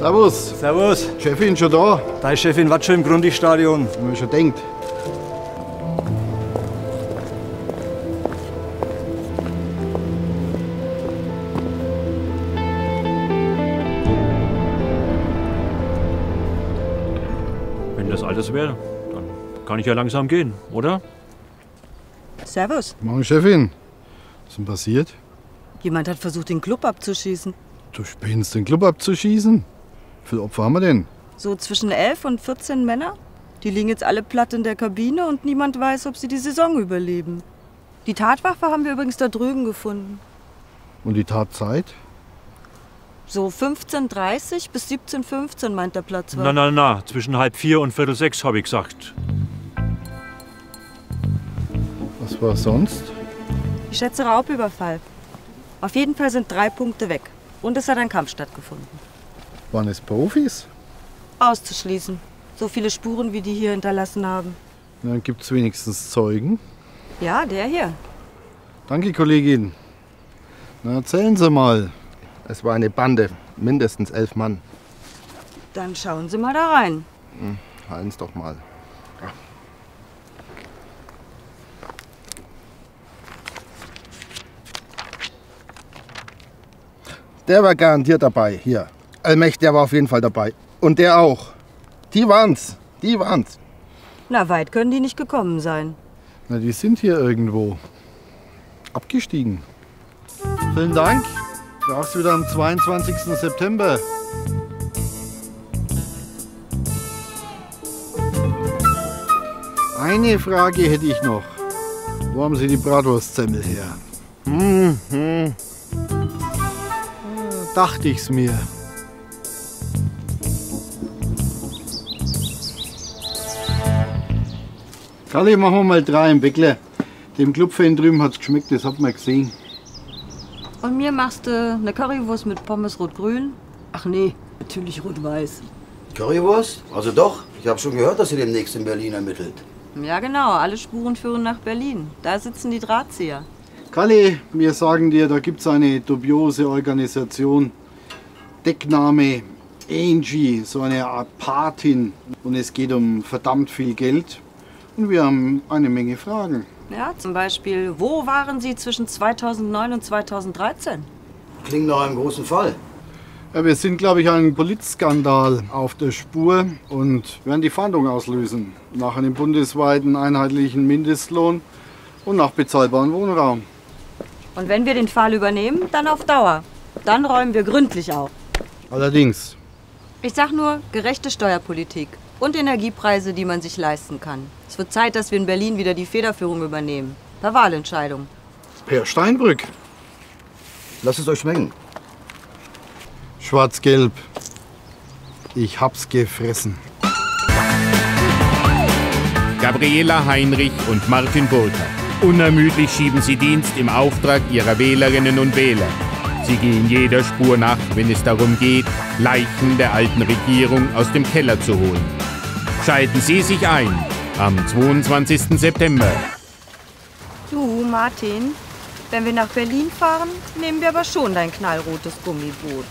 Servus. Servus. Chefin schon da? Deine Chefin war schon im Grundig-Stadion. Wenn man schon denkt. Wenn das alles wäre, dann kann ich ja langsam gehen, oder? Servus. Morgen, Chefin. Was ist denn passiert? Jemand hat versucht, den Club abzuschießen. Du spinnst, den Club abzuschießen? Wie viele Opfer haben wir denn? So zwischen elf und 14 Männer. Die liegen jetzt alle platt in der Kabine und niemand weiß, ob sie die Saison überleben. Die Tatwaffe haben wir übrigens da drüben gefunden. Und die Tatzeit? So 15.30 bis 17.15 meint der Platz Na, na, na, zwischen halb vier und viertel sechs, habe ich gesagt. Was war sonst? Ich schätze Raubüberfall. Auf jeden Fall sind drei Punkte weg. Und es hat ein Kampf stattgefunden. Waren es Profis? Auszuschließen. So viele Spuren, wie die hier hinterlassen haben. Dann gibt es wenigstens Zeugen. Ja, der hier. Danke, Kollegin. Na, erzählen Sie mal. Es war eine Bande, mindestens elf Mann. Dann schauen Sie mal da rein. Hm, halten's doch mal. Der war garantiert dabei, hier. Allmächtig, der war auf jeden Fall dabei. Und der auch. Die waren's, die waren's. Na, weit können die nicht gekommen sein. Na, die sind hier irgendwo. Abgestiegen. Vielen Dank. Brauchst wieder am 22. September. Eine Frage hätte ich noch. Wo haben Sie die Bratwurstsemmel her? Hm, hm. Dachte ich's mir. Kalli, machen wir mal drei im Bäckle. Dem Clubfan drüben hat's geschmeckt, das hat man gesehen. Und mir machst du eine Currywurst mit Pommes rot-grün? Ach nee, natürlich rot-weiß. Currywurst? Also doch. Ich habe schon gehört, dass sie demnächst in Berlin ermittelt. Ja genau, alle Spuren führen nach Berlin. Da sitzen die Drahtzieher. Kalli, wir sagen dir, da gibt's eine dubiose Organisation. Deckname Angie, so eine Art Patin. Und es geht um verdammt viel Geld. Und wir haben eine Menge Fragen. Ja, zum Beispiel, wo waren sie zwischen 2009 und 2013? Klingt nach einem großen Fall. Ja, wir sind, glaube ich, einem Polizskandal auf der Spur und werden die Fahndung auslösen. Nach einem bundesweiten einheitlichen Mindestlohn und nach bezahlbarem Wohnraum. Und wenn wir den Fall übernehmen, dann auf Dauer. Dann räumen wir gründlich auf. Allerdings, Ich sag nur, gerechte Steuerpolitik und Energiepreise, die man sich leisten kann. Es wird Zeit, dass wir in Berlin wieder die Federführung übernehmen. Per Wahlentscheidung. Per Steinbrück, Lasst es euch schmecken. schwarz-gelb. Ich hab's gefressen. Gabriela Heinrich und Martin Burkhardt. Unermüdlich schieben sie Dienst im Auftrag ihrer Wählerinnen und Wähler. Sie gehen jeder Spur nach, wenn es darum geht, Leichen der alten Regierung aus dem Keller zu holen. Schalten Sie sich ein am 22. September. Du, Martin, wenn wir nach Berlin fahren, nehmen wir aber schon dein knallrotes Gummiboot.